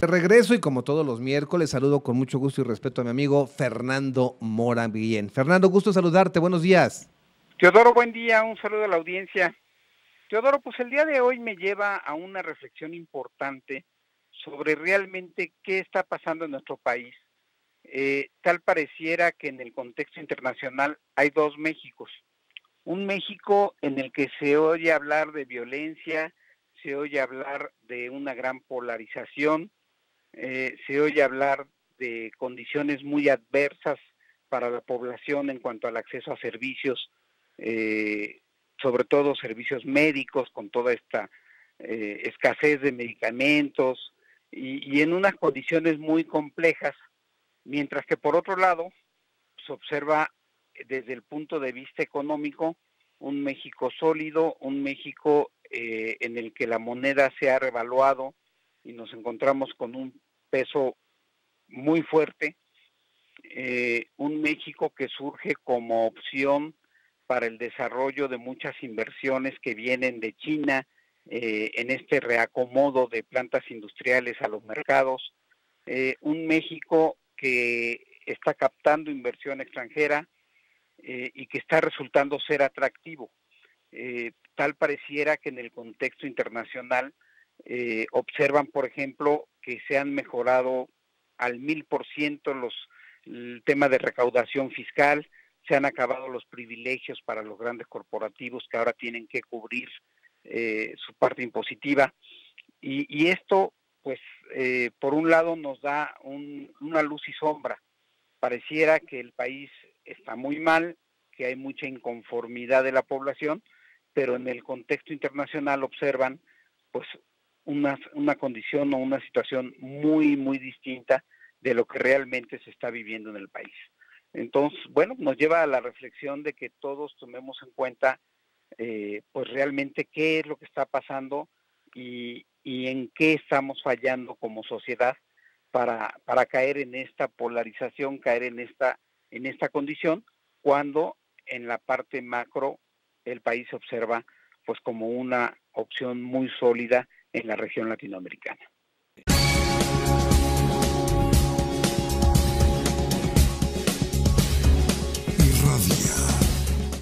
De regreso y como todos los miércoles, saludo con mucho gusto y respeto a mi amigo Fernando Mora Guillén. Fernando, gusto saludarte, buenos días. Teodoro, buen día, un saludo a la audiencia. Teodoro, pues el día de hoy me lleva a una reflexión importante sobre realmente qué está pasando en nuestro país. Eh, tal pareciera que en el contexto internacional hay dos Méxicos. Un México en el que se oye hablar de violencia, se oye hablar de una gran polarización, eh, se oye hablar de condiciones muy adversas para la población en cuanto al acceso a servicios, eh, sobre todo servicios médicos, con toda esta eh, escasez de medicamentos y, en unas condiciones muy complejas, mientras que por otro lado se observa desde el punto de vista económico un México sólido, un México en el que la moneda se ha revaluado, y nos encontramos con un peso muy fuerte, eh, un México que surge como opción para el desarrollo de muchas inversiones que vienen de China eh, en este reacomodo de plantas industriales a los mercados, eh, un México que está captando inversión extranjera y que está resultando ser atractivo. tal pareciera que en el contexto internacional eh, observan, por ejemplo, que se han mejorado al mil por ciento los el tema de recaudación fiscal, se han acabado los privilegios para los grandes corporativos que ahora tienen que cubrir eh, su parte impositiva. Y, esto, pues, eh, por un lado nos da una luz y sombra. Pareciera que el país está muy mal, que hay mucha inconformidad de la población, pero en el contexto internacional observan pues una, una condición o una situación muy, muy distinta de lo que realmente se está viviendo en el país. Entonces, bueno, nos lleva a la reflexión de que todos tomemos en cuenta, eh, pues realmente qué es lo que está pasando y, y, en qué estamos fallando como sociedad para, para caer en esta polarización, caer en esta, en esta condición, cuando en la parte macro el país se observa pues como una opción muy sólida en la región latinoamericana.